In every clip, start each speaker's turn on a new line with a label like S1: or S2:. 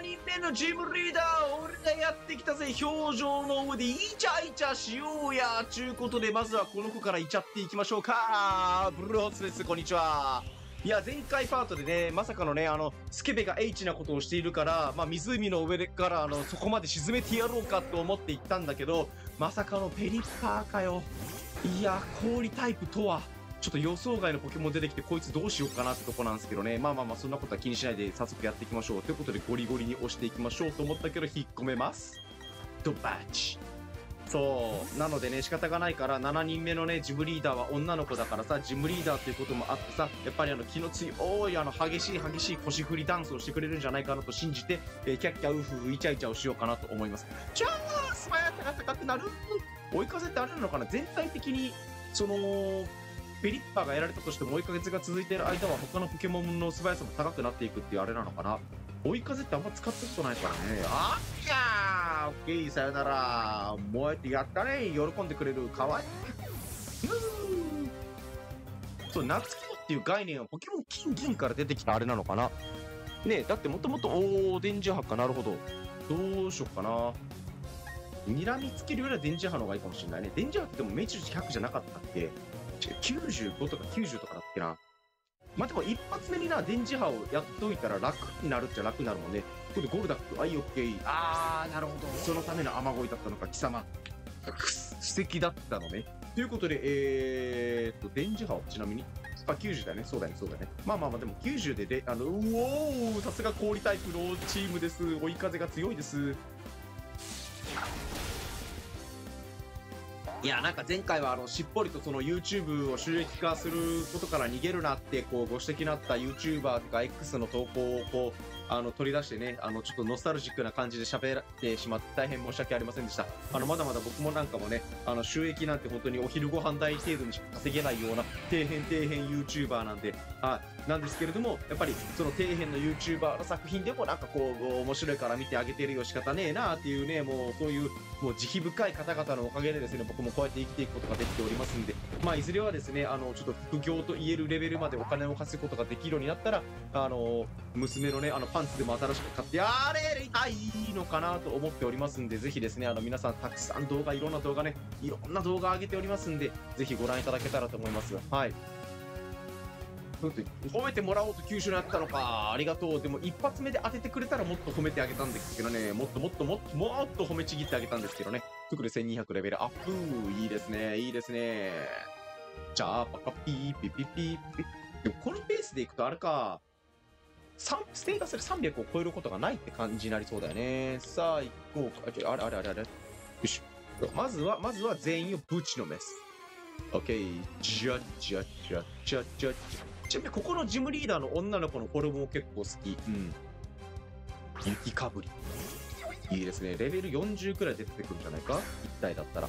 S1: 人目のジムリーダー俺がやってきたぜ表情の上でイチャイチャしようやちゅうことでまずはこの子からイチャっていきましょうか。ブルーホースですこんにちは。いや前回パートでねまさかのねあのスケベが H なことをしているからまあ湖の上からあのそこまで沈めてやろうかと思って行ったんだけどまさかのペリッパーかよ。いや氷タイプとは。ちょっと予想外のポケモン出てきてこいつどうしようかなってとこなんですけどね。まあまあまあそんなことは気にしないで早速やっていきましょうということでゴリゴリに押していきましょうと思ったけど引っ込めます。ドバチ。そう。なのでね仕方がないから7人目のねジムリーダーは女の子だからさジムリーダーっていうこともあってさやっぱりあの気の強いあの激しい激しい腰振りダンスをしてくれるんじゃないかなと信じて、えーキャッキャウフフイチャイチャをしようかなと思います。じゃあ素早さが高くなる。追い風ってあれなのかな？全体的にそのペリッパーがやられたとしても追い風が続いている間は他のポケモンの素早さも高くなっていくっていうあれなのかな？追い風ってあんま使ったことないからね。あっきゃーオッケーさよならもうやってやったね喜んでくれるかわいい。そう夏季っていう概念はポケモン金銀から出てきたあれなのかな？ねえだってもともとおー電磁波か。なるほど。どうしよっかな。睨みつけるよりは電磁波の方がいいかもしれないね。電磁波ってでも命中100じゃなかったっけ？95とか90とかだっけな。まあ、でも一発目にな、電磁波をやっといたら楽になるっちゃ楽になるもんね。これでゴルダック、はい、オッケー。あー、なるほど。そのための雨乞いだったのか、貴様。く素敵だったのね。ということで、えーっと、電磁波をちなみに、あ、90だね。そうだね、そうだね。まあまあまあ、でも90でで、あの、うおー、さすが氷タイプのチームです。追い風が強いです。いや、なんか前回はあの、しっぽりとその YouTube を収益化することから逃げるなって、こう、ご指摘のあった YouTuber とか X の投稿をこう、あの、取り出してね、あの、ちょっとノスタルジックな感じで喋ってしまって大変申し訳ありませんでした。あの、まだまだ僕もなんかもね、あの、収益なんて本当にお昼ご飯代程度にしか稼げないような、底辺底辺 YouTuber なんで、はい、なんですけれども、やっぱりその底辺の YouTuber の作品でもなんかこう、面白いから見てあげてるよ仕方ねえなっていうね、もうそういう、もう慈悲深い方々のおかげでですね、僕もこうやって生きていくことができておりますんで、まあ、いずれはですね、あの、ちょっと副業と言えるレベルまでお金を稼ぐことができるようになったら、あの、娘のね、あの、パンツでも新しく買ってやれたいのかなと思っておりますんで、ぜひですね、あの、皆さんたくさん動画、いろんな動画ね、いろんな動画上げておりますんで、ぜひご覧いただけたらと思います。はい。褒めてもらおうと九州のやったのか。ありがとう。でも一発目で当ててくれたらもっと褒めてあげたんですけどね。もっともっともっともっと褒めちぎってあげたんですけどね。特に1200レベルアップ。いいですね。いいですね。じゃあ、パカピーピピピピ。でもこのペースでいくとあれか。ステータスで300を超えることがないって感じになりそうだよね。さあ、行こうか。あれあれあれあれ。よし。まずは、まずは全員をぶちのめす。オッケー。じゃじゃじゃじゃじゃじゃ。ちなみにここのジムリーダーの女の子のフォルムも結構好き。うん。雪かぶり。いいですね。レベル40くらい出てくるんじゃないか？一体だったら。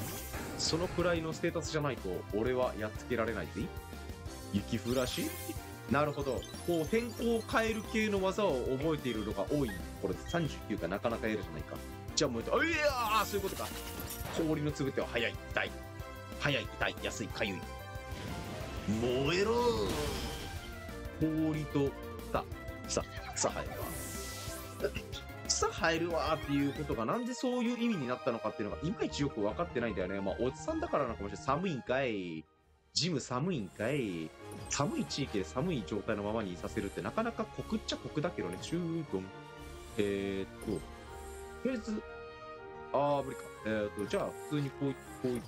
S1: そのくらいのステータスじゃないと、俺はやっつけられないぜ。雪降らし？なるほど。こう、天候を変える系の技を覚えているのが多い。これ39がなかなかやるじゃないか。じゃあもう、あいやーそういうことか。氷の粒手は速い、痛い。速い、痛い、安い、かゆい。燃えろー氷とさ、さ、草生えるわ。草生えるわーっていうことがなんでそういう意味になったのかっていうのがいまいちよく分かってないんだよね。まあ、おじさんだからなのかもしれない。寒いんかい。ジム寒いんかい。寒い地域で寒い状態のままにいさせるってなかなか酷っちゃ酷だけどね。中丼。えー、っと、とりあえず、あー、無理か。えー、っと、じゃあ、普通にこう、こう、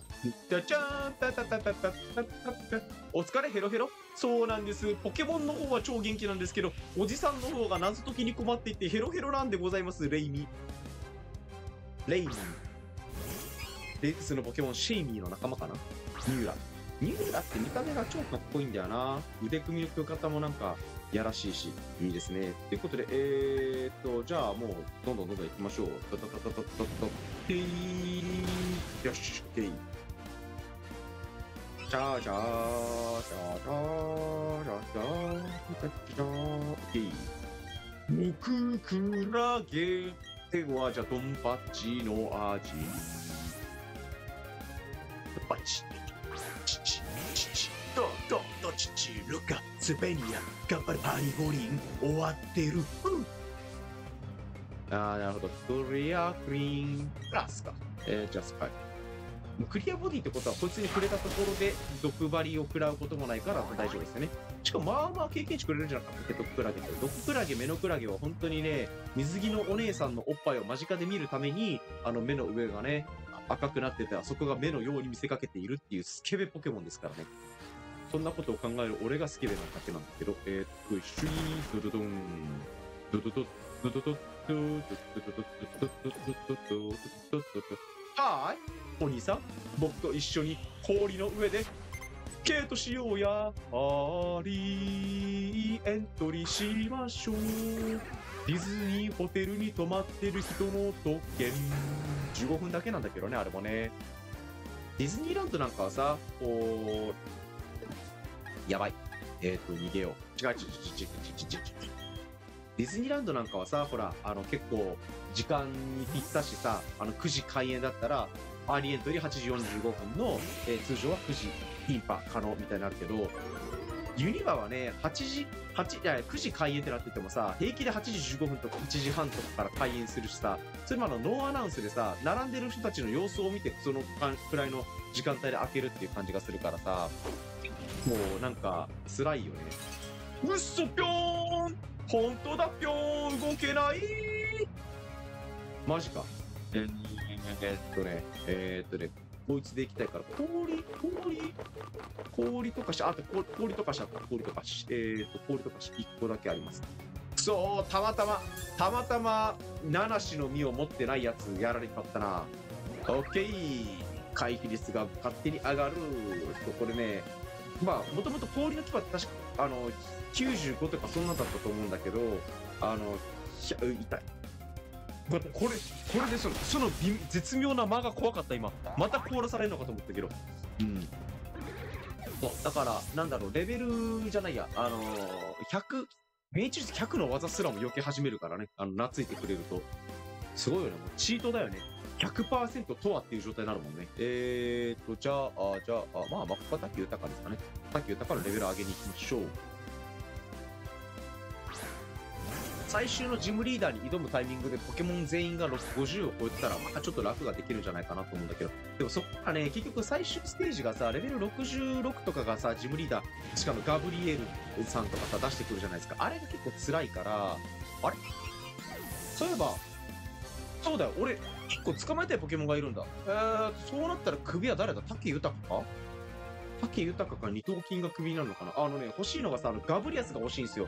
S1: じゃじゃーん、たたたたたたたたお疲れヘロヘロそうなんです。ポケモンの方は超元気なんですけど、おじさんの方が謎解きに困っていてヘロヘロなんでございます、レイミ。レイミ。レイクスのポケモン、シェイミーの仲間かな？ニューラ。ニューラって見た目が超かっこいいんだよな。腕組みの組み方もなんか、やらしいし、いいですね。ということで、えーっと、じゃあもう、どんどんどんどん行きましょう。タタタタタタタてーよし、オッケー。チャチャチャチャチャチャチャチャチャむチくチげチはじゃチンパッチの味ドンパッチチチチチドドドチチルカスペニア頑張るパリ五輪終わってる、うん、ああなるほどクリアクリーンラスかえー、ジャスパイクリアボディってことは、こいつに触れたところで毒針を食らうこともないから大丈夫ですよね。しかも、まあまあ経験値くれるんじゃなかったっけ、毒クラゲって。毒クラゲ、目のクラゲは本当にね、水着のお姉さんのおっぱいを間近で見るために、あの目の上がね、赤くなってて、あそこが目のように見せかけているっていうスケベポケモンですからね。そんなことを考える俺がスケベなだけなんだけど、えー、っと、一緒に、ドドドン、ドドド、ドドド、ドドド、ドドド、ドドド、ドドド、ドドド、ドドド、はーい、お兄さん、僕と一緒に氷の上でスケートしようや。ありエントリーしましょう。ディズニーホテルに泊まってる人の特権。15分だけなんだけどね、あれもね。ディズニーランドなんかはさ、こう、やばい。えっ、ー、と、逃げよう。違う、違う、違う、違う、違う、違う。ディズニーランドなんかはさ、ほら、あの、結構、時間にぴったしさ、あの、9時開園だったら、アーリーエントリー8時45分の、えー、通常は9時、インパ可能みたいになるけど、ユニバはね、8時、8、いや、9時開園ってなっててもさ、平気で8時15分とか8時半とかから開園するしさ、それもあの、ノーアナウンスでさ、並んでる人たちの様子を見て、そのくらいの時間帯で開けるっていう感じがするからさ、もうなんか、辛いよね。うっそ、ぴょーん本当だぴょん動けない。マジか。え、っとねえ、っとねこいつでいきたいから。氷氷？氷とかしあと氷とかしあった。氷とかし。えー、っと氷とかし1個だけあります。そうたまたまたまたま七種の実を持ってないやつやられちゃったな。オッケー。回避率が勝手に上がる。これねまあもともと氷の牙って確かあの95とかそんなだったと思うんだけどあの痛い。これこれでそのその絶妙な間が怖かった今。また凍らされるのかと思ったけど。うん。そうだからなんだろうレベルじゃないや。あの100命中率100の技すらも避け始めるからね。あの懐いてくれると。すごいよね。もうチートだよね。100%とはっていう状態になるもんね。えーと、じゃあ、じゃあ、まあ、まっか、滝豊ですかね。滝豊のレベル上げに行きましょう。最終のジムリーダーに挑むタイミングでポケモン全員が50を超えてたら、またちょっと楽ができるんじゃないかなと思うんだけど、でもそっからね、結局最終ステージがさ、レベル66とかがさ、ジムリーダー、しかもガブリエルさんとかさ、出してくるじゃないですか。あれが結構辛いから、あれ？そういえば、そうだよ、俺、結個捕まえたいポケモンがいるんだ。えー、そうなったら首は誰だ？竹豊か？竹豊か二頭筋が首になるのかな？あのね、欲しいのがさ、あのガブリアスが欲しいんですよ。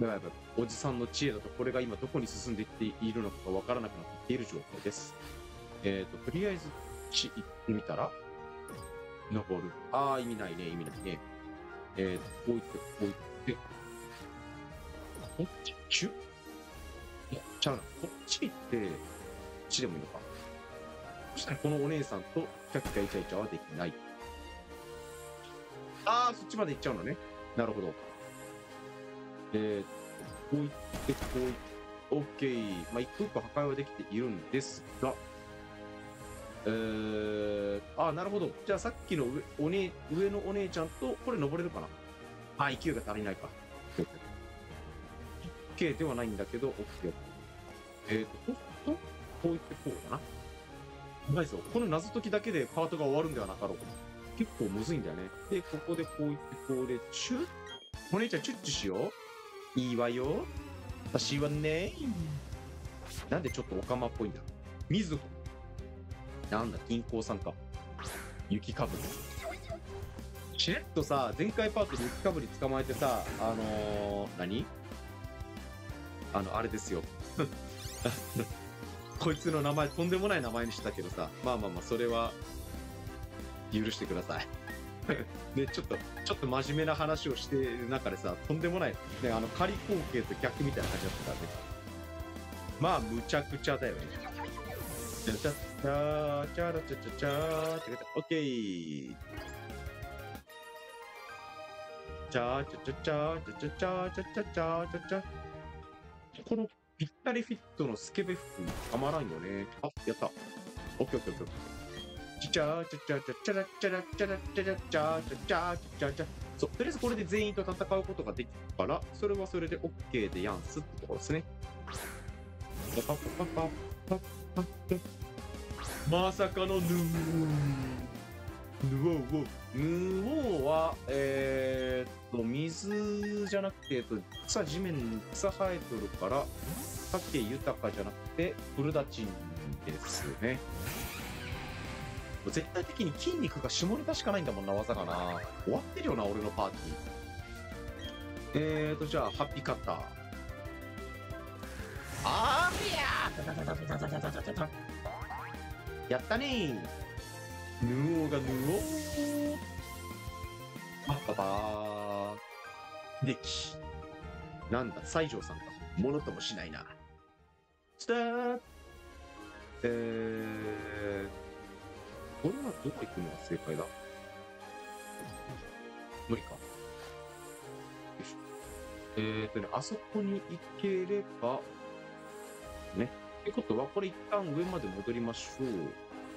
S1: だからやっぱおじさんの知恵だとこれが今どこに進んでいっているのかが分からなくなっている状態です。えっ、ー、と、とりあえず、ち、行ってみたら登る。ああ、意味ないね、意味ないね。えっ、ー、と、こういって、こういって。こっち、ちゅいや、ちゃうな。こっち行って、こっちでもいいのか。そしたらこのお姉さんとキャッキャイチャイチャはできない。ああ、そっちまで行っちゃうのね。なるほど。えー、こう行って、こう行って、オッケー。まあ、一個一個破壊はできているんですが、えー、あ、なるほど。じゃあさっきの上お、ね、上のお姉ちゃんと、これ登れるかな？あ、勢いが足りないか。OK ではないんだけど、OK。えーと、と、こういってこうだな？ナイスこの謎解きだけでパートが終わるんではなかろうか。結構むずいんだよね。で、ここでこういってこうで、チュッお姉ちゃんチュッチュしよう。いいわよ。私はね、なんでちょっとオカマっぽいんだ？みずほ。なんだ、銀行さんか。雪かぶり。しれっとさ、前回パートで雪かぶり捕まえてさ、あのー、何？あの、あれですよ。こいつの名前、とんでもない名前にしたけどさ、まあまあまあ、それは、許してください。ね、ちょっと、ちょっと真面目な話をしてる中でさ、とんでもない、ね、あの、仮光景と逆みたいな感じだったからね。まあ、むちゃくちゃだよね。チャチャチャチャラチャチャチャチャオッケー。チャチャチャチャチャチャチャチャチャチャチャチャこのぴったりフィットのスケベ服たまらんよね。あ、やった。オッケーオッケーオッケー。チャチャチャチャチャチャチャチャチャチャチャチャチャチャそう、とりあえずこれで全員と戦うことができるから、それはそれで OK でやんすってところですね。パパパパパパパまさかのヌーヌオーウォーヌオーは、えー、っと、水じゃなくて、えっと、草地面に草生えとるから、竹豊かじゃなくて、古立ちんですね。絶対的に筋肉が下ネタしかないんだもんな、技がな。終わってるよな、俺のパーティー。えーと、じゃあ、ハッピーカッター。あーやったねーヌオーがヌオーパッパパーでき。なんだ、西条さんか。ものともしないな。スターえー、これはどこ行くのが正解だ？無理か。よいしょ。えーとね、あそこに行ければ、ね。ってことは、これ一旦上まで戻りましょう。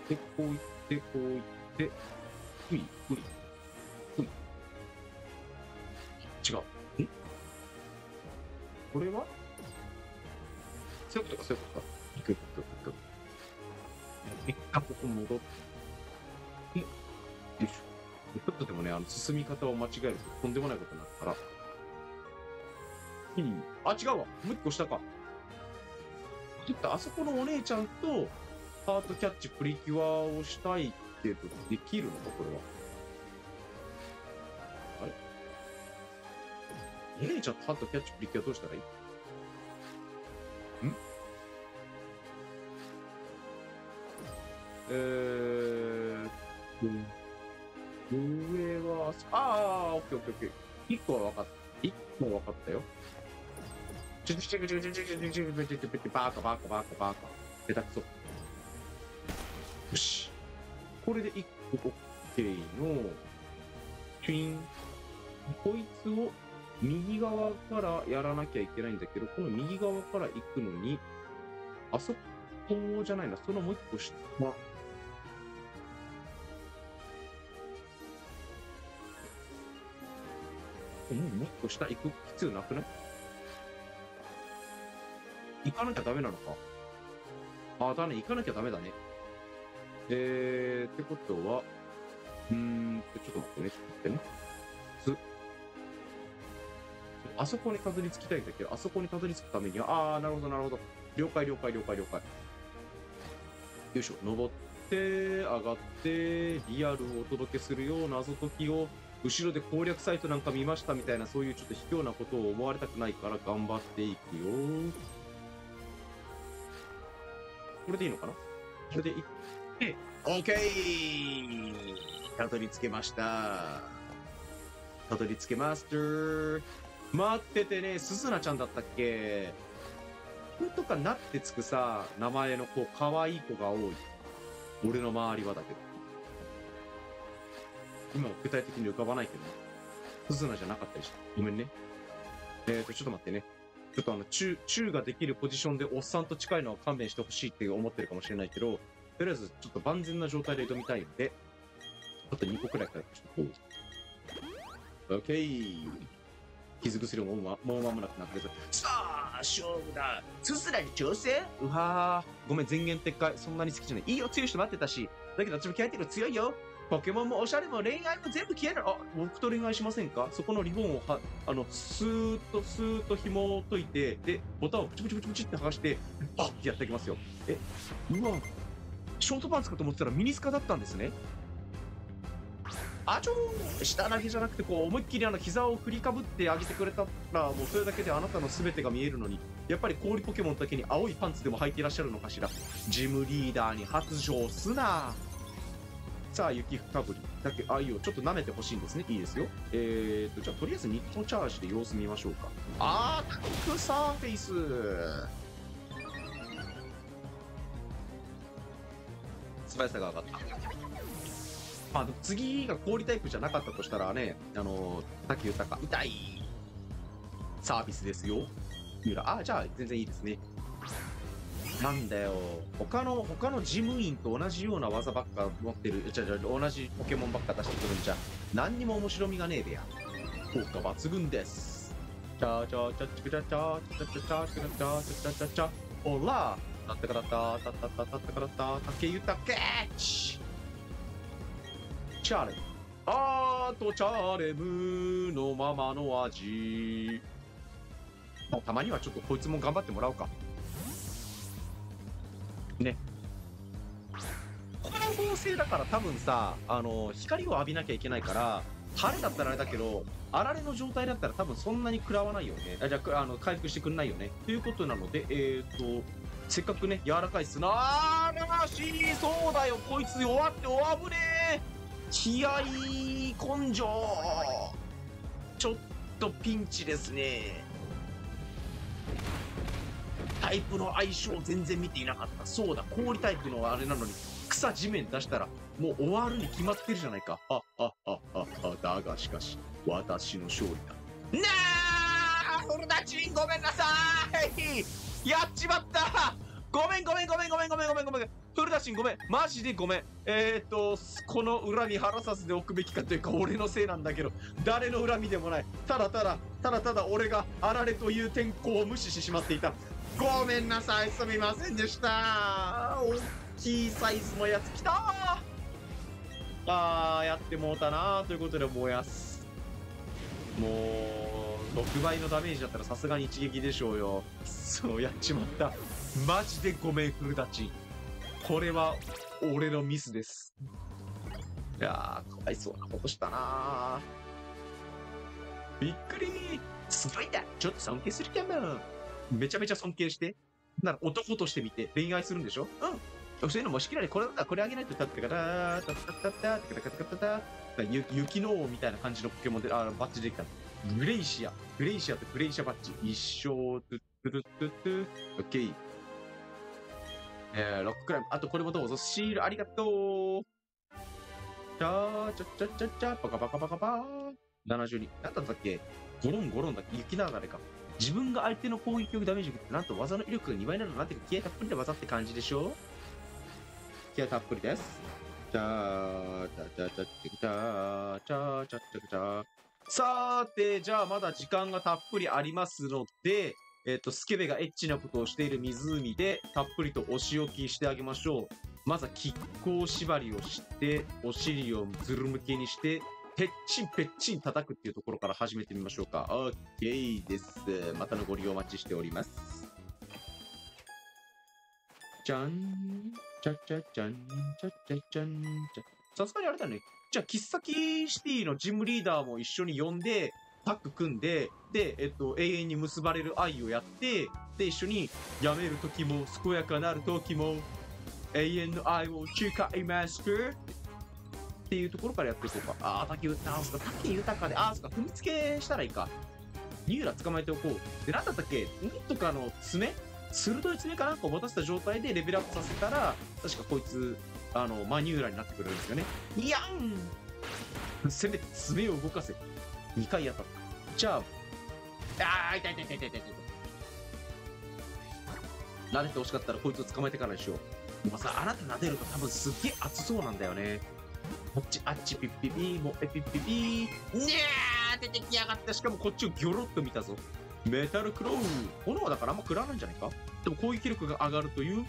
S1: で、こう行って、こう行って、ふい、ふい、ふい。違う。ん？これは？そういうことか、そういうことか。行く、行く、行く。一旦ここ戻って、ちょっとでもね、あの、進み方を間違えるととんでもないことになるから。うん。あ、違うわ。もう一個下か。ちょっとあそこのお姉ちゃんと、ハートキャッチプリキュアをしたいけど、できるのか、これは。あれ？お姉ちゃんとハートキャッチプリキュアどうしたらいい？ん？えーっと、上は、ああ、オッケーオッケーオッケー。一個は分かった。一個は分かったよ。チュチュチュチュチュチュチュチュチュチュチュチュチュチュバーカバーカバーカバーカ。下手くそ。よし。これで一個 OK の、チュイン。こいつを右側からやらなきゃいけないんだけど、この右側から行くのに、あそこじゃないな、そのもう一個下。もうもう一個下行く必要なくない？行かなきゃダメなのかあ、だね、行かなきゃダメだね。えー、ってことは、うーんと、ちょっと待ってね、ちょっと待ってね。あそこにたどり着きたいんだけど、あそこにたどり着くためには、あー、なるほど、なるほど。了解、了解、了解、了解。よいしょ、登って、上がって、リアルをお届けするよう謎解きを、後ろで攻略サイトなんか見ましたみたいな、そういうちょっと卑怯なことを思われたくないから頑張っていくよ。これでいいのかな？これでいって、OK! たどり着けました。たどり着けました。待っててね、すずなちゃんだったっけ？とかなってつくさ、名前の子、可愛い子が多い。俺の周りはだけど。今は具体的に浮かばないけどね。すずなじゃなかったりして。ごめんね。えーと、ちょっと待ってね。ちょっとあの、チュー、チューができるポジションでおっさんと近いのは勘弁してほしいって思ってるかもしれないけど、とりあえずちょっと万全な状態で挑みたいので、あと2個くらいからちょっとこう。オッケー。傷薬ももうもう間もなくなくなる。さあ、勝負だ。つづらに挑戦？うはー。ごめん、前言撤回。そんなに好きじゃない。いいよ、強い人待ってたし。だけど、私も気合いてる強いよ。ポケモンもおしゃれも恋愛も全部消える。あ、僕と恋愛しませんか？そこのリボンをは、あの、スーッと、スーッと紐を解いて、で、ボタンをプチプチプチプチって剥がして、バッてやっていきますよ。え、うわ、ショートパンツかと思ってたらミニスカだったんですね。あちょー下投げじゃなくてこう思いっきりあの膝を振りかぶってあげてくれたらもうそれだけであなたの全てが見えるのにやっぱり氷ポケモンだけに青いパンツでも履いていらっしゃるのかしら？ジムリーダーに発情すなさあ雪かぶり。だけあいいよちょっと舐めてほしいんですね。いいですよ。えーとじゃあとりあえずニットチャージで様子見ましょうか。あータックサーフェイス素早さが上がった。まあ、次が氷タイプじゃなかったとしたらね、あの、滝豊、痛いサービスですよ。三浦、あ、じゃあ全然いいですね。なんだよ。他の、他の事務員と同じような技ばっか持ってる、じゃじゃ同じポケモンばっか出してくるんじゃ、何にも面白みがねえべや。効果抜群です。チャーチャーチャッチクチャチャーチャチャチャチャチャチャチャチャチャチャほらタッタカラタタッタッタタッタカラタ竹豊キャッチチャーレム。あーとチャーレムのままの味。たまにはちょっとこいつも頑張ってもらおうか。ね。この合成だから多分さあの光を浴びなきゃいけないから晴れだったらあれだけどあられの状態だったら多分そんなに食らわないよね。あじゃあくあの回復してくんないよね。ということなのでえっ、ー、とせっかくね柔らかい砂。あーらしい。そうだよ。こいつ弱ってお危ねえ気合根性。ちょっとピンチですね。タイプの相性全然見ていなかった。そうだ氷タイプのあれなのに草地面出したらもう終わるに決まってるじゃないか。あああああだがしかし私の勝利だ。なあフルダチンごめんなさい。やっちまった。ごめんごめんごめんごめんごめんごめんごめん。フルダチンごめん。マジでごめん。えー、っとこの恨み腹さずでおくべきかというか俺のせいなんだけど誰の恨みでもない。ただただただただ俺があられという天候を無視してしまっていた。ごめんなさい。すみませんでした。大きいサイズのやつ来た。あーやってもうたなということで燃やす。もう6倍のダメージだったらさすがに一撃でしょうよ。そうやっちまった。マジでごめんフルダチこれは俺のミスです。いやー、かわいそうなことしたなびっくりすごいんだちょっと尊敬するかもめちゃめちゃ尊敬して。なら男として見て恋愛するんでしょ？うん。そういうのもしきられ、これだ、これあげないと、たってかだた、たたたたた、たたたたた、雪の王みたいな感じのポケモンで、あの、バッチできた。グレイシア。グレイシアとグレイシアバッチ。一生、トゥトゥトゥトゥ、オッケー。えー、ロッククライム。あとこれもどうぞ。シールありがとう。チャーチャチャチャチャ。パカパカパカパー。72何だったっけ？ゴロンゴロンだっけ？雪流れか。自分が相手の攻撃力ダメージを受けてなんと技の威力が2倍なのなんていうか。気合たっぷりで技って感じでしょ？気合たっぷりです。じゃあ、じゃあ、じゃあ、じゃあ、じゃあ、じゃあ、じゃあ、じゃ、さーて、じゃあ、まだ時間がたっぷりありますので、えっ、と、スケベがエッチなことをしている湖で、たっぷりとお仕置きしてあげましょう。まずは、亀甲縛りをして、お尻をずるむけにして、ペッチンペッチン叩くっていうところから始めてみましょうか。オッケーです。またのご利用お待ちしております。じゃん、ちゃちゃちゃん、ちゃちゃちゃん、ちゃ。さすがにあれだね。じゃあ、喫茶キシティのジムリーダーも一緒に呼んで、タッグ組んで、で、えっと、永遠に結ばれる愛をやって、で、一緒に、やめる時も、健やかなる時も、永遠の愛を誓いますっていうところからやっていこうか。あー、滝豊、あー、そっか、滝豊で、あー、そっか、踏みつけしたらいいか。ニューラ捕まえておこう。で、なんだったっけ？ニとかの爪？鋭い爪かなんかを持たせた状態でレベルアップさせたら、確かこいつ、あの、マニューラになってくれるんですよね。いやんせめて爪を動かせ。2回やった。じゃあ、あー、痛い痛い痛い痛い痛い痛い。撫でて欲しかったらこいつを捕まえてからにしよう。もうさ、あなた撫でると多分すっげえ熱そうなんだよね。こっち、あっち、ピッピピ、も、えピッピピー。にゃー出てきやがった。しかもこっちをギョロッと見たぞ。メタルクロー炎だからあんま食らわないんじゃないか？でも攻撃力が上がるという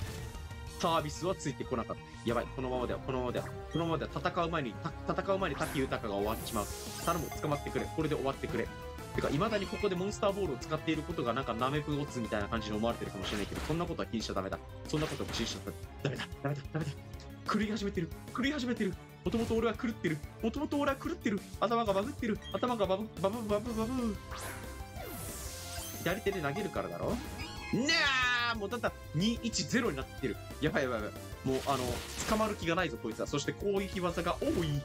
S1: サービスはついてこなかった。やばい、このままでは、このままでは、このままでは戦う前に、戦う前に滝豊が終わっちまう。頼む、捕まってくれ。これで終わってくれ。てか、未だにここでモンスターボールを使っていることがなんかナメプオツみたいな感じに思われてるかもしれないけど、そんなことは気にしちゃダメだ。そんなことは気にしちゃダメだ。ダメだ、ダメだ、ダメだ。狂い始めてる。狂い始めてる。もともと俺は狂ってる。もともと俺は狂ってる。頭がバグってる。頭がバブ、バブ、バブ、バブ。左手で投げるからだろにゃーもうだったら210になってる。やばいやばいやばい。もうあの、捕まる気がないぞ、こいつは。そして攻撃技が多い。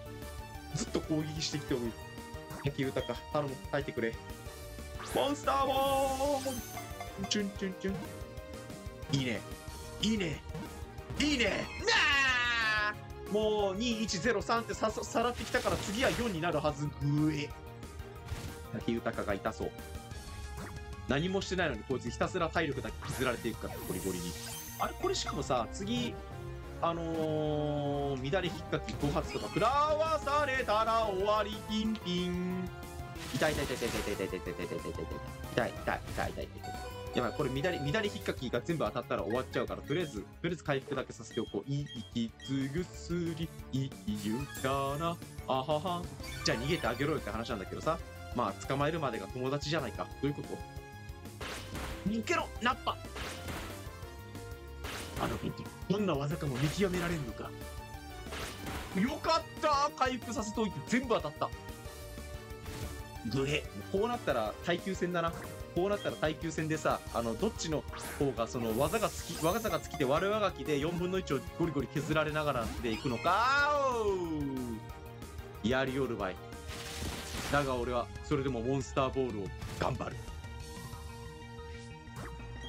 S1: ずっと攻撃してきておる。敵豊か、頼む、耐えてくれ。モンスターボーンチュンチュンチュン。いいね。いいね。いいね。なもう2103ってささらってきたから次は4になるはずぐえ竹豊が痛そう何もしてないのにこいつひたすら体力だけ削られていくからゴリゴリにあれこれしかもさ次あのー、乱れひっかき5発とか食らわされたら終わりピンピン痛い痛い痛い痛い痛い痛い痛い痛い痛い痛い痛い痛い痛い痛い痛い痛い痛いやばい、これ乱れ、乱れひっかきが全部当たったら終わっちゃうから、とりあえず、とりあえず回復だけさせておこう。いきつぐすり、いゆかな、あはは。じゃあ逃げてあげろよって話なんだけどさ。まあ、捕まえるまでが友達じゃないか。どういうこと逃げろナッパあのどんな技かも見極められるのか。よかった回復させておいて全部当たった。ぐへ。こうなったら耐久戦だな。こうなったら耐久戦でさ、あの、どっちの方が、その、技がつき、技が尽きて、悪あがきで4分の1をゴリゴリ削られながらでいくのかやりよるばい。だが俺は、それでもモンスターボールを頑張る。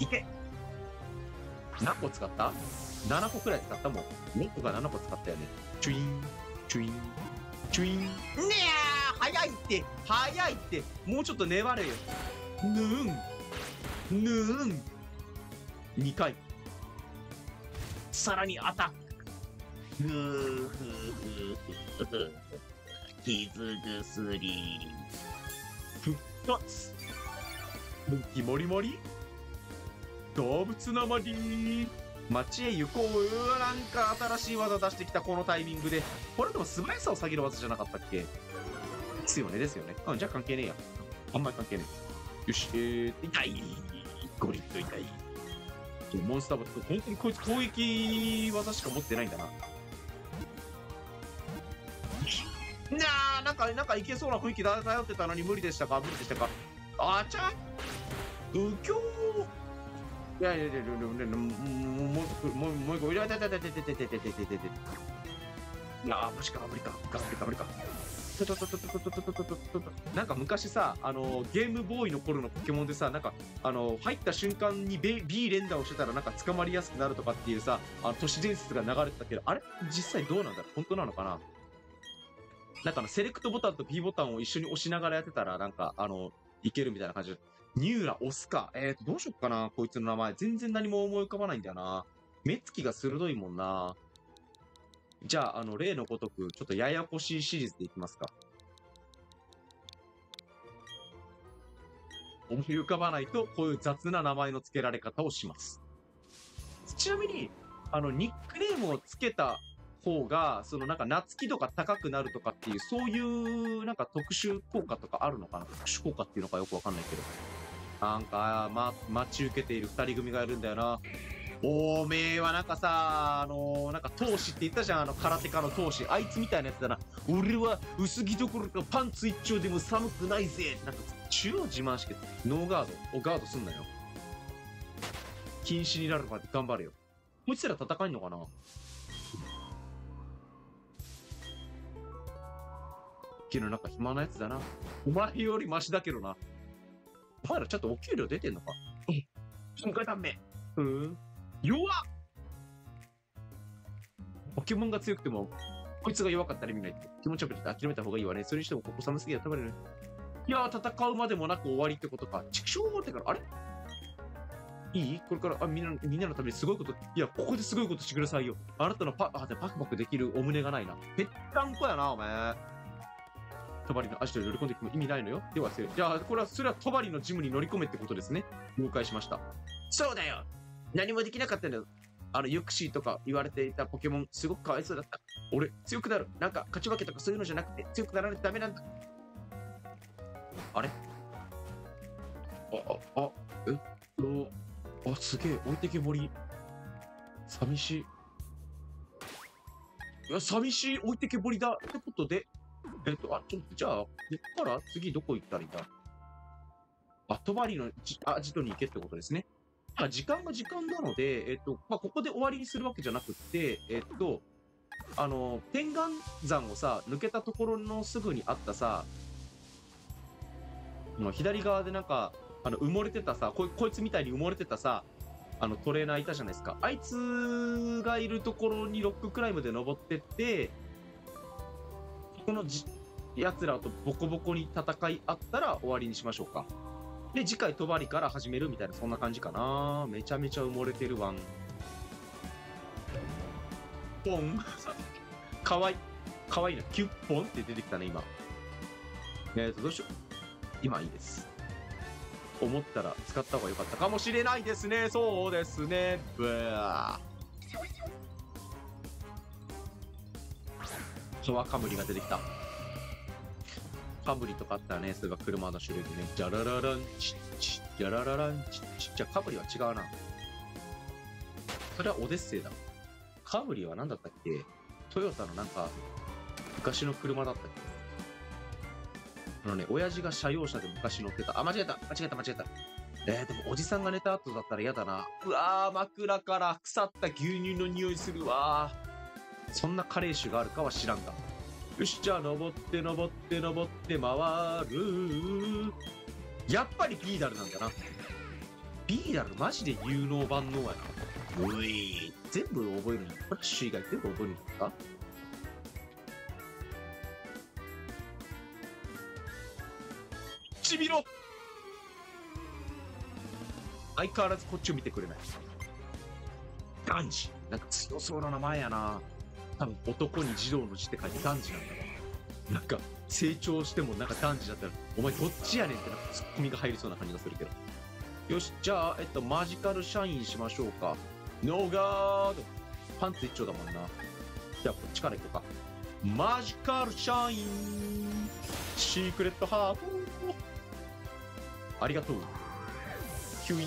S1: いけ。何個使った ?7 個くらい使ったもん。6個か7個使ったよね。チュイン、チュイン、チュイン。ねえ早いって。早いって。もうちょっと粘れよ。ぬん。ぬん。2回。さらにアタック。ふふふふ傷薬。復活。武器もりもり動物なまり街へ行こうなんか新しい技出してきたこのタイミングで。これでも素早さを下げる技じゃなかったっけ？ですよねですよね。うんじゃあ関係ねえや。あんまり関係ねえ。よし、えー、痛い。ゴリッと痛い。モンスターボット、本当にこいつ攻撃技しか持ってないんだな。なあ、なんか、なんかいけそうな雰囲気だ頼ってたのに無理でしたか？無理でしたか？あちゃ右京いやいやいやいや、もう、もう、もう、もう一個、いやいやいやいやいやいやいやいやいやいやいやマジか、無理か、無理か、無理か。なんか昔さ、あのゲームボーイの頃のポケモンでさ、なんか、あの入った瞬間に B, B 連打をしてたらなんか捕まりやすくなるとかっていうさ、あの都市伝説が流れてたけど、あれ実際どうなんだろう本当なのかななんかのセレクトボタンと B ボタンを一緒に押しながらやってたら、なんか、あの、いけるみたいな感じで。ニューラ、押すか。えーと、どうしよっかな、こいつの名前。全然何も思い浮かばないんだよな。目つきが鋭いもんな。じゃあ、あの、例のごとく、ちょっとややこしいシリーズでいきますか。思い浮かばないと、こういう雑な名前の付けられ方をします。ちなみに、あの、ニックネームを付けた方が、そのなんか、懐き度が高くなるとかっていう、そういうなんか特殊効果とかあるのかな？特殊効果っていうのかよくわかんないけど。なんか、ま、待ち受けている二人組がいるんだよな。おめえはなんかさ、あのー、なんか闘志って言ったじゃん、あの空手家の闘志。あいつみたいなやつだな。俺は薄着どころかパンツ一丁でも寒くないぜ。なんか中央自慢して、ノーガード。お、ガードすんなよ。禁止になるまで頑張れよ。こいつら戦えんのかな？昨日なんか暇なやつだな。お前よりマシだけどな。お前らちょっとお給料出てんのか？うん。深海ダメ。うん。弱っポケモンが強くても、こいつが弱かったら意味ないって。気持ちよくて諦めた方がいいわね。それにしてもここ寒すぎや食べれる。いやー、戦うまでもなく終わりってことか。畜生ってから、あれ？いい？これから、あ、みんな、みんなのためにすごいこと、いや、ここですごいことしてくださいよ。あなたのパ、あ、でパクパクできるお胸がないな。ぺったんこやな、お前。トバリのアジトに乗り込んでいくの意味ないのよ。ではせ。じゃあ、これは、それはトバリのジムに乗り込めってことですね。了解しました。そうだよ何もできなかったのよ。あの、ユクシーとか言われていたポケモン、すごくかわいそうだった。俺、強くなる。なんか、勝ち負けとかそういうのじゃなくて、強くならないとダメなんだ。あれあ、あ、あ、えっと、あ、すげえ、置いてけぼり。寂しい。いや、寂しい置いてけぼりだ。ってことで、えっと、あ、ちょっと、じゃあ、こっから次どこ行ったらいいんだ？後張りのじ、あ、ジトに行けってことですね。まあ、時間が時間なので、えっと、まあ、ここで終わりにするわけじゃなくって、えっと、あの、天眼山をさ、抜けたところのすぐにあったさ、の左側でなんか、あの、埋もれてたさ、ここいつみたいに埋もれてたさ、あのトレーナーいたじゃないですか。あいつがいるところにロッククライムで登ってって、このじ奴らとボコボコに戦い合ったら終わりにしましょうか。で、次回、帳から始めるみたいな、そんな感じかな。めちゃめちゃ埋もれてるわん。ポン。かわいい。かわいいな。キュッポンって出てきたね、今。えーと、どうしよう。今いいです。思ったら使った方が良かったかもしれないですね。そうですね。ブー。ソワカムリが出てきた。カムリとかあったらね、それが車の種類でね、ジャララランチッチッ、ジャララランチッチッ。じゃあカムリは違うな。それはオデッセイだ。カムリは何だったっけ？トヨタのなんか、昔の車だったっけ？あのね、親父が車用車で昔乗ってた。あ、間違えた間違えた間違えた。えー、でもおじさんが寝た後だったら嫌だな。うわー、枕から腐った牛乳の匂いするわー。そんな加齢臭があるかは知らんが。よし、じゃあ登って登って登って回る。やっぱりビーダルなんだな。ビーダルマジで有能万能やな。うい全部覚えるのフラッシュ以外全部覚えるんですか？ちびろ相変わらずこっちを見てくれない。ガンジ。なんか強そうな名前やな。多分男に児童の字って書いてガンジなんだわ。なんか成長してもなんかガンジだったら、お前どっちやねんってなんかツッコミが入りそうな感じがするけど。よし、じゃあ、えっと、マジカルシャインしましょうか。ノーガードパンツ一丁だもんな。じゃあ、こっちから行こうか。マジカルシャインシークレットハートありがとう。キュイ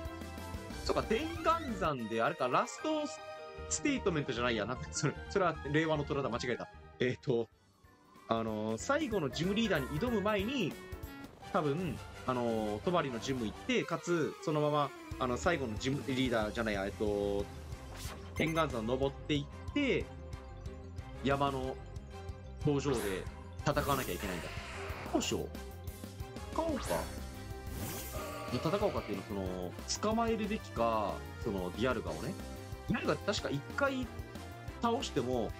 S1: ーそうか、電眼山で、あれか、ラストスステートメントじゃないやな。それ、それは令和の虎だ。間違えた。えっ、と、あのー最後のジムリーダーに挑む前に、多分、あのー、トバリのジム行って、かつ、そのまま、あの、最後のジムリーダーじゃないや、えっと、天眼山登っていって、山の登場で戦わなきゃいけないんだ。どうしよう。使おうか。戦おうかっていうのは、その、捕まえるべきか、その、ディアルガをね。ディアルガって確か一回倒しても、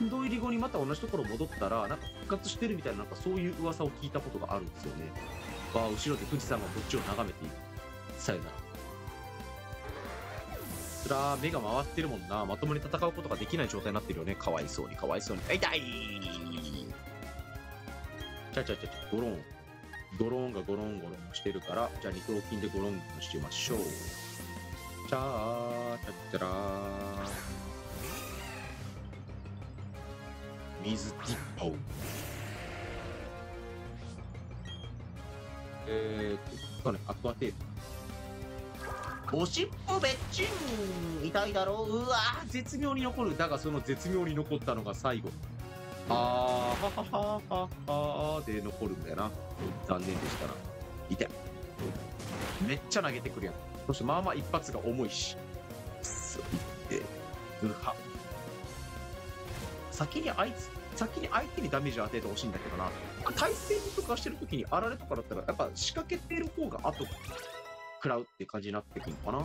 S1: 運動入り後にまた同じところ戻ったら、なんか復活してるみたいな、なんかそういう噂を聞いたことがあるんですよね。わあ、後ろで富士山がこっちを眺めている。さよなら。そりゃ、目が回ってるもんな。まともに戦うことができない状態になってるよね。かわいそうに、かわいそうに。痛いちゃちゃちゃちゃ、ゴロン。ゴロンがゴロンゴロンしてるから、じゃあ二頭筋でゴロンゴロンしてみましょう。チャー、チャッチャラ。水ティッポー。えーっと、ね、アクアテープ。おしっぽべっちん痛いだろううわ絶妙に残る。だがその絶妙に残ったのが最後。あー、はははははで残るんだよな。残念でしたな。痛い。めっちゃ投げてくるやん。そしてまあまあ一発が重いし。そいって、うは。先にあいつ、先に相手にダメージを与えてほしいんだけどな。対戦とかしてる時にあられとかだったら、やっぱ仕掛けてる方が後食らうって感じになってくるのかな。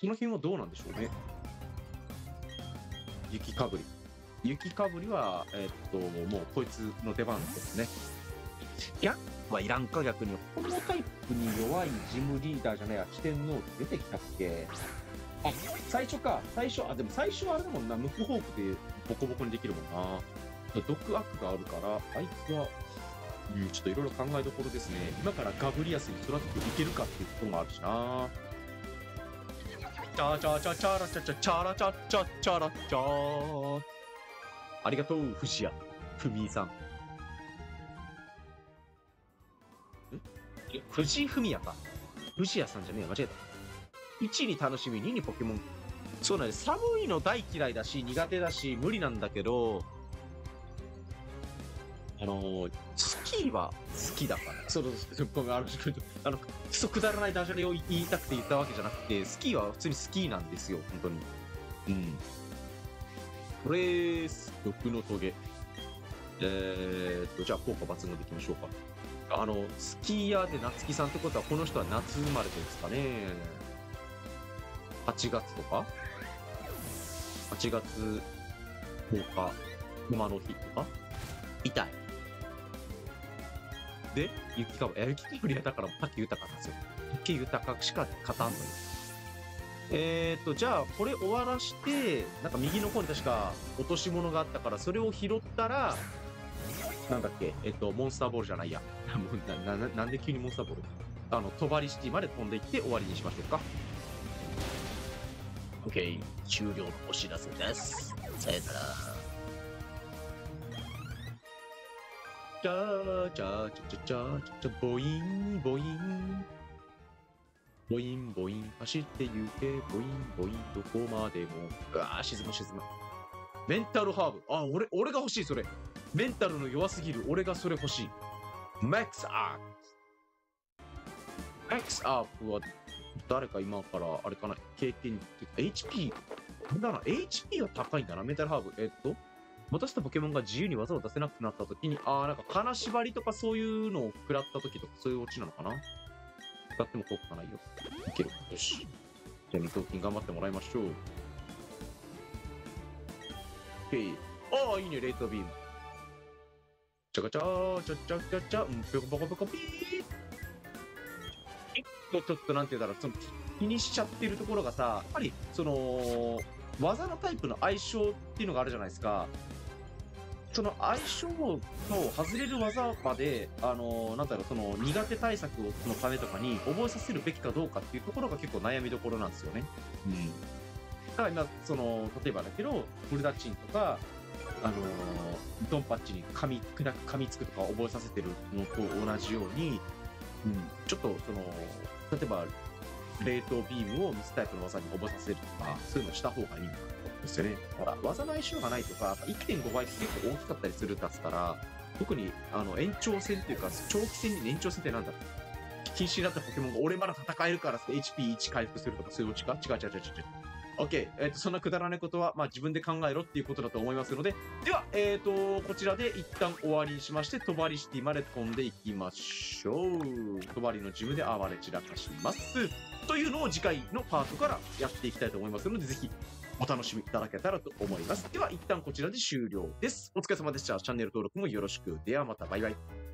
S1: その辺はどうなんでしょうね。雪かぶり。雪かぶりは、えーっと、もうこいつの出番ですね。いや、はいらんか逆に。このタイプに弱いジムリーダーじゃないや、四天王って出てきたっけ？あ、最初か。最初、あ、でも最初はあれだもんな。ムクホークでボコボコにできるもんな。毒悪があるから、あいつは、うん、ちょっといろいろ考えどころですね。今からガブリアスに育てていけるかっていうこともあるしな。チャチャチャチャラチャチャチャラチャチャチャラチャありがとう、藤谷。ふみさん。藤井フミヤか。藤谷さんじゃねえ、間違えた。1に楽しみ、2にポケモン。そうなんです。寒いの大嫌いだし、苦手だし、無理なんだけど、あのー、スキーは好きだから。その、ごめん、あの、あの、クソくだらないダジャレを言いたくて言ったわけじゃなくて、スキーは普通にスキーなんですよ、本当に。うん。これ、毒のトゲ。えーっと、じゃあ効果抜群でいきましょうか。あの、スキーヤーで夏木さんってことは、この人は夏生まれてですかね？8月とか ?8 月10日、馬の日とか？痛い。で、雪かぶり、雪かぶりはだから滝豊なんですよ。滝豊しか勝たんのよ。えーと、じゃあ、これ終わらして、なんか右の方に確か落とし物があったから、それを拾ったら、なんだっけ、えっと、モンスターボールじゃないや。な、な、なんで急にモンスターボール？あの、トバリシティまで飛んでいって終わりにしましょうか。OK、終了のお知らせです。さよなら。じゃーじゃーじゃじゃじゃーじゃじゃボインボインボインボイン走って行けボインボインどこまでもうわー沈む沈むメンタルハーブあ俺俺が欲しいそれメンタルの弱すぎる俺がそれ欲しいマックスアップマックスアップは誰か今からあれかな？経験って HP、だな、HP は高いんだなメンタルハーブえっと？私とポケモンが自由に技を出せなくなった時に、ああ、なんか金縛りとかそういうのを食らった時とかそういうオチなのかな？使っても効果がないよ。いける。よし。じゃあ二頭筋頑張ってもらいましょう。OK。ああ、いいね、レートビーム。ちゃかちゃー、ちゃちゃちゃちゃ、うん、ぴょこぽこぽこピー。一個ちょっとなんて言うんだろう、その気にしちゃってるところがさ、やっぱり、その、技のタイプの相性っていうのがあるじゃないですか。その相性の外れる技まで、あの、なんだろう、その苦手対策のためとかに覚えさせるべきかどうかっていうところが結構悩みどころなんですよね。うん。だから今、その、例えばだけど、ブルダチンとか、あのドンパッチに噛み、砕く噛みつくとか覚えさせてるのと同じように、うん、ちょっとその、例えば、冷凍ビームをミスタイプの技に覚えさせるとか、そういうのした方がいいんですよね。ほら、技の相性がないとか、1.5倍って結構大きかったりするんだったら、特にあの延長戦っていうか、長期戦に延長戦ってなんだ禁止になったポケモンが俺まだ戦えるからって HP1 回復するとかそういうオチか？違う違う違う違う。OK。えっ、と、そんなくだらないことは、まあ自分で考えろっていうことだと思いますので、では、えっ、と、こちらで一旦終わりにしまして、トバリシティまで飛んでいきましょう。トバリのジムで暴れ散らかします。というのを次回のパートからやっていきたいと思いますので、ぜひお楽しみいただけたらと思います。では、一旦こちらで終了です。お疲れ様でした。チャンネル登録もよろしく。ではまた、バイバイ。